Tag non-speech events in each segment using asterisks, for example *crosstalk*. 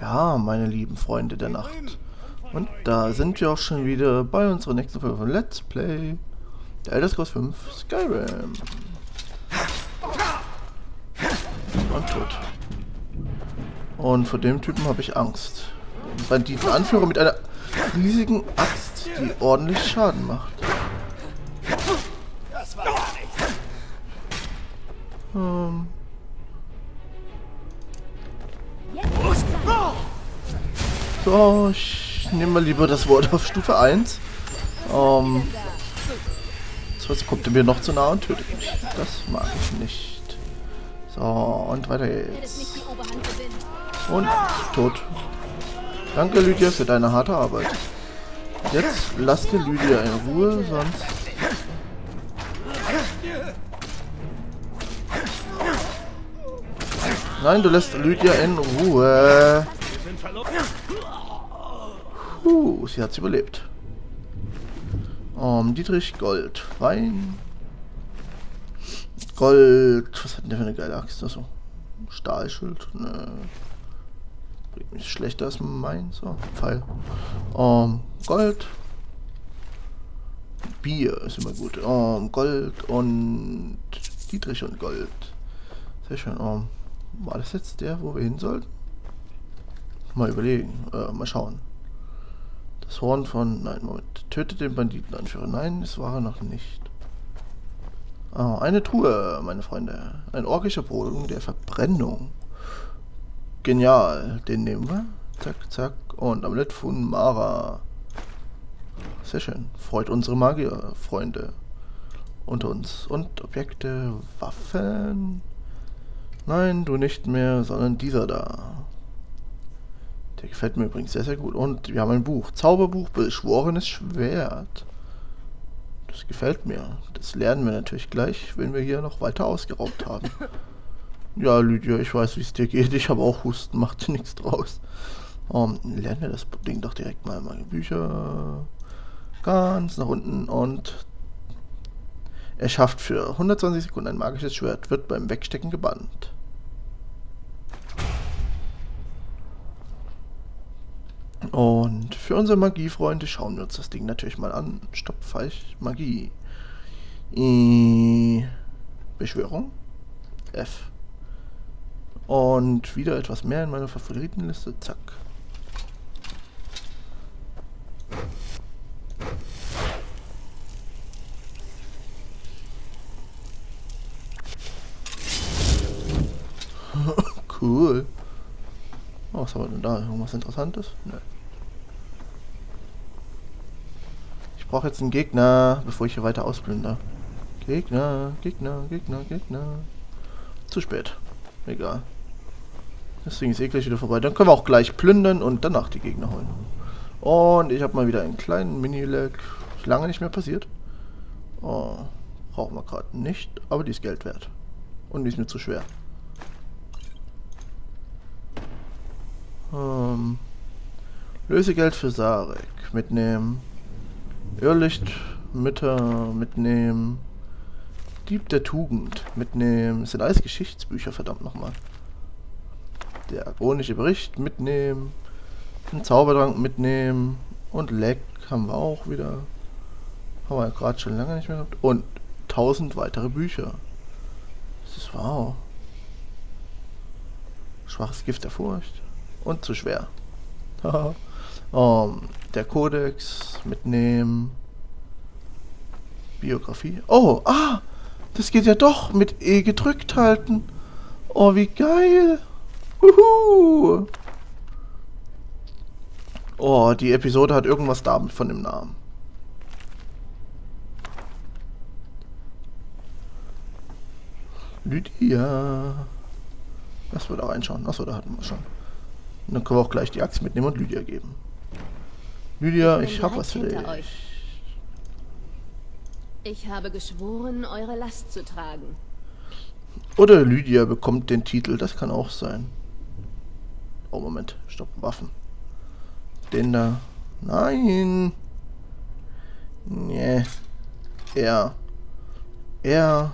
Ja, meine lieben Freunde der Nacht. Und da sind wir auch schon wieder bei unserer nächsten Folge von Let's Play The Elder Scrolls 5 Skyrim. Und tot. Und vor dem Typen habe ich Angst. Weil diesen Anführer mit einer riesigen Axt, die ordentlich Schaden macht. Ähm. So, ich nehme mal lieber das Wort auf Stufe 1. Ähm. So, jetzt kommt er mir noch zu nah und tötet mich. Das mag ich nicht. So, und weiter geht's. Und tot. Danke, Lydia, für deine harte Arbeit. Jetzt lasst ihr Lydia in Ruhe, sonst... Nein, du lässt Lydia in Ruhe. Uh, sie hat's überlebt. Um, Dietrich, Gold, Wein. Gold, was hat denn der für eine geile Axt? Achso. Stahlschild, ne. Bringt mich schlechter als mein, so, Pfeil. Um, Gold. Bier ist immer gut. Um, Gold und Dietrich und Gold. Sehr schön. War das jetzt der, wo wir hin sollten? Mal überlegen, äh, mal schauen. Das Horn von... Nein, Moment. Tötet den Banditenanführer. Nein, es war er noch nicht. Oh, eine Truhe, meine Freunde. Ein orkischer Boden der Verbrennung. Genial. Den nehmen wir. Zack, zack. Und Amulett von Mara. Sehr schön. Freut unsere Magierfreunde unter uns. Und Objekte, Waffen. Nein, du nicht mehr, sondern dieser da. Der gefällt mir übrigens sehr, sehr gut. Und wir haben ein Buch. Zauberbuch, beschworenes Schwert. Das gefällt mir. Das lernen wir natürlich gleich, wenn wir hier noch weiter ausgeraubt haben. *laughs* ja, Lydia, ich weiß, wie es dir geht. Ich habe auch Husten, macht dir nichts draus. Um, lernen wir das Ding doch direkt mal. Meine Bücher. Ganz nach unten und er schafft für 120 Sekunden ein magisches Schwert, wird beim Wegstecken gebannt. Und für unsere Magiefreunde schauen wir uns das Ding natürlich mal an. Stopp, falsch. Magie. I Beschwörung. F. Und wieder etwas mehr in meiner Favoritenliste. Zack. *laughs* cool. Oh, was haben wir denn da? Irgendwas Interessantes? Nein. Ich brauche jetzt einen Gegner, bevor ich hier weiter ausplünder. Gegner, Gegner, Gegner, Gegner. Zu spät. Egal. Ding ist eh gleich wieder vorbei. Dann können wir auch gleich plündern und danach die Gegner holen. Und ich habe mal wieder einen kleinen Mini-Lag. Lange nicht mehr passiert. Oh, brauchen wir gerade nicht, aber die ist Geld wert. Und die ist mir zu schwer. Ähm, Lösegeld für Sarek mitnehmen. Irrlicht Mütter mitnehmen. Dieb der Tugend mitnehmen. Das sind alles Geschichtsbücher, verdammt nochmal. Der agonische Bericht mitnehmen. Den Zaubertrank mitnehmen. Und Leck haben wir auch wieder. Haben wir ja gerade schon lange nicht mehr gehabt. Und tausend weitere Bücher. Das ist wow. Schwaches Gift der Furcht. Und zu schwer. um, *laughs* der Kodex mitnehmen. Biografie. Oh, ah! Das geht ja doch mit E gedrückt halten. Oh, wie geil. Uhu. Oh, die Episode hat irgendwas damit von dem Namen. Lydia. Lass wir da reinschauen. Achso, da hatten wir schon. Dann können wir auch gleich die Axt mitnehmen und Lydia geben. Lydia, ich, ich habe was für dich. Euch. Ich habe geschworen, eure Last zu tragen. Oder Lydia bekommt den Titel, das kann auch sein. Oh, Moment, stopp, Waffen. Den da. Nein. Nee. Er. Er.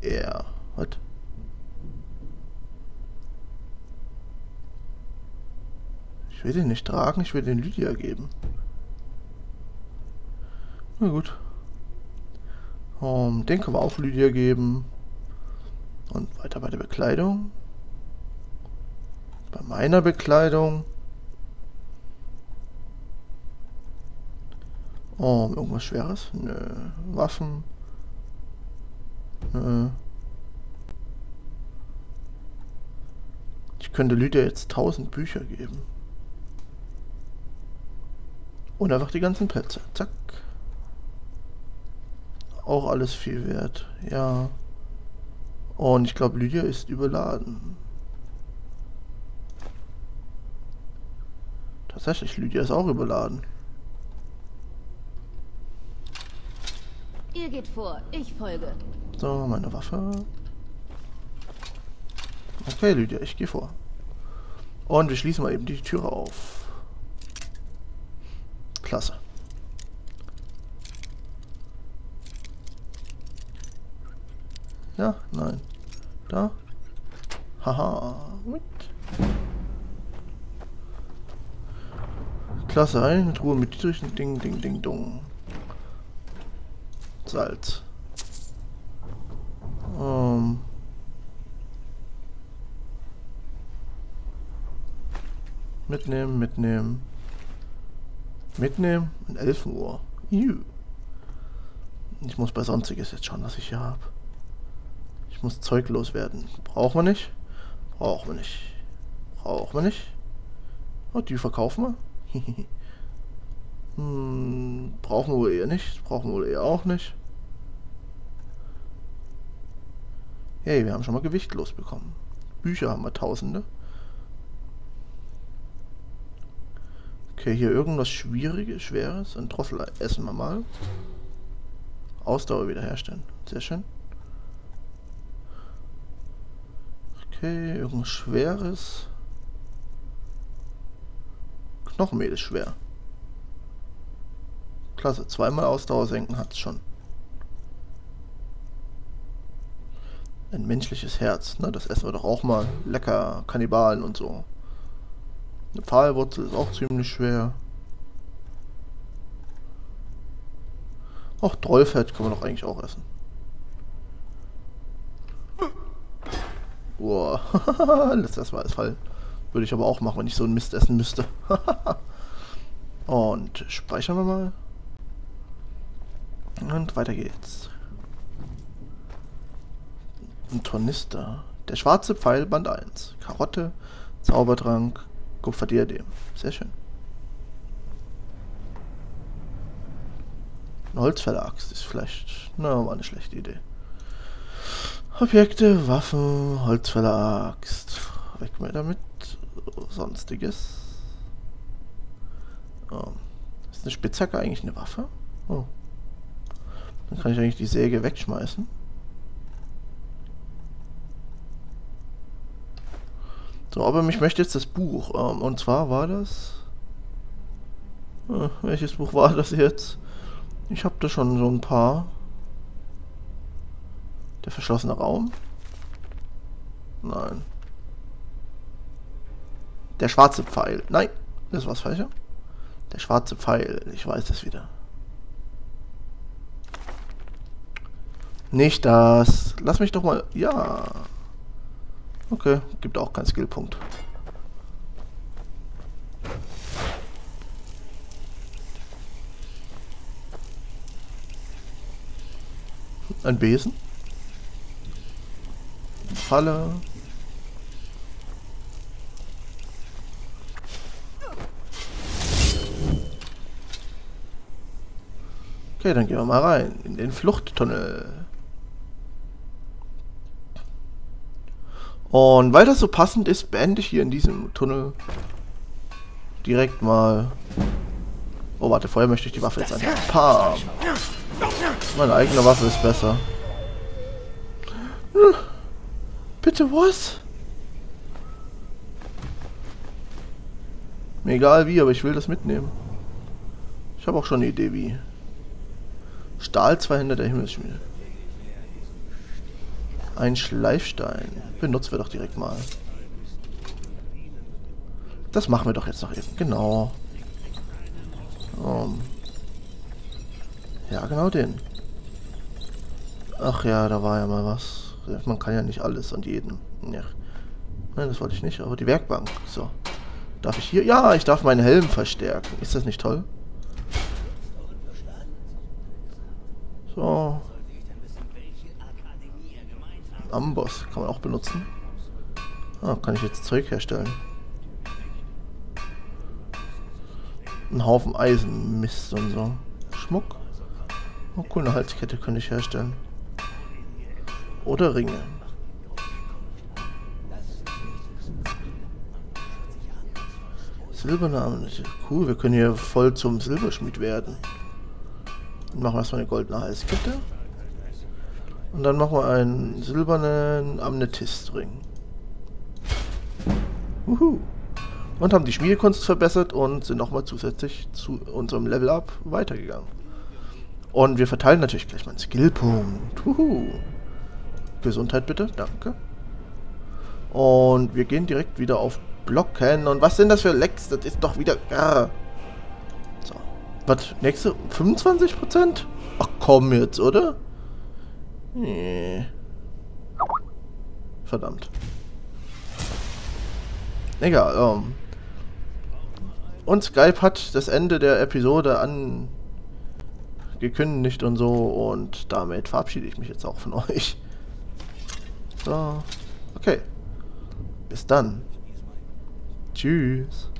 Er. Was? Ich will den nicht tragen, ich will den Lydia geben. Na gut. Um, den können wir auch Lydia geben. Und weiter bei der Bekleidung. Bei meiner Bekleidung. Oh, irgendwas Schweres? Nö. Waffen? Nö. Ich könnte Lydia jetzt 1000 Bücher geben. Und einfach die ganzen Plätze. Zack. Auch alles viel wert. Ja. Und ich glaube, Lydia ist überladen. Tatsächlich, Lydia ist auch überladen. Ihr geht vor, ich folge. So, meine Waffe. Okay, Lydia, ich gehe vor. Und wir schließen mal eben die Türe auf. Klasse. Ja, nein. Da. Haha. Klasse, eine Truhe mit Dietrichen. Ding, ding, ding, dong. Salz. Ähm. Mitnehmen, mitnehmen. Mitnehmen? Um 11 Uhr. Ich muss bei Sonstiges jetzt schauen, was ich hier habe. Ich muss Zeug loswerden. Brauchen wir nicht? Brauchen wir nicht. Brauchen wir nicht. Oh, die verkaufen wir. *laughs* hm, brauchen wir wohl eher nicht. Brauchen wir wohl eher auch nicht. Hey, wir haben schon mal Gewicht losbekommen. Bücher haben wir tausende. Okay, hier irgendwas Schwieriges, Schweres. Ein Drossel essen wir mal. Ausdauer wiederherstellen. Sehr schön. Okay, irgendwas Schweres. Knochenmehl ist schwer. Klasse, zweimal Ausdauer senken hat es schon. Ein menschliches Herz, ne? Das essen wir doch auch mal. Lecker, Kannibalen und so. Eine Pfahlwurzel ist auch ziemlich schwer. Auch Trollfett kann man doch eigentlich auch essen. Boah, *laughs* lass das mal alles fallen. Würde ich aber auch machen, wenn ich so ein Mist essen müsste. *laughs* Und speichern wir mal. Und weiter geht's. Ein Tornister. Der schwarze Pfeil, Band 1. Karotte, Zaubertrank, Kupferdiadem. Sehr schön. Eine Holzfäller-Axt ist vielleicht, na, war eine schlechte Idee. Objekte, Waffen, Holzfäller-Axt. Weg mit damit. Sonstiges. Oh. Ist eine Spitzhacke eigentlich eine Waffe? Oh. Dann kann ich eigentlich die Säge wegschmeißen. So, aber mich möchte jetzt das Buch. Ähm, und zwar war das... Äh, welches Buch war das jetzt? Ich habe da schon so ein paar. Der verschlossene Raum? Nein. Der schwarze Pfeil. Nein, das war's falscher. Der schwarze Pfeil. Ich weiß es wieder. Nicht das. Lass mich doch mal... Ja. Okay, gibt auch keinen Skillpunkt. Ein Besen. Falle. Okay, dann gehen wir mal rein in den Fluchttunnel. Und weil das so passend ist, beende ich hier in diesem Tunnel direkt mal... Oh, warte, vorher möchte ich die Waffe jetzt einfach... Pam! Meine eigene Waffe ist besser. Hm. Bitte was? Mir egal wie, aber ich will das mitnehmen. Ich habe auch schon eine Idee wie. Stahl zwei Hände der Himmelsschmiede. Ein Schleifstein. Benutzen wir doch direkt mal. Das machen wir doch jetzt noch eben. Genau. Um. Ja, genau den. Ach ja, da war ja mal was. Man kann ja nicht alles und jeden. Ja. Nein, das wollte ich nicht, aber die Werkbank. So. Darf ich hier? Ja, ich darf meinen Helm verstärken. Ist das nicht toll? So. Amboss kann man auch benutzen. Ah, kann ich jetzt Zeug herstellen. Ein Haufen Eisenmist und so. Schmuck. Oh cool, eine Halskette könnte ich herstellen. Oder Ringe. Silberne Cool, wir können hier voll zum Silberschmied werden. Dann machen wir erstmal eine goldene Halskette. Und dann machen wir einen silbernen Amnethystring. Uhu. Und haben die Schmiedekunst verbessert und sind nochmal zusätzlich zu unserem Level-Up weitergegangen. Und wir verteilen natürlich gleich mal einen Skillpunkt. Uhu. Gesundheit bitte, danke. Und wir gehen direkt wieder auf Blocken. Und was sind das für Lecks? Das ist doch wieder... Ah. So. Was? Nächste? 25%? Ach komm jetzt, oder? Nee. Verdammt. Egal, ähm. Und Skype hat das Ende der Episode angekündigt und so und damit verabschiede ich mich jetzt auch von euch. So. Okay. Bis dann. Tschüss.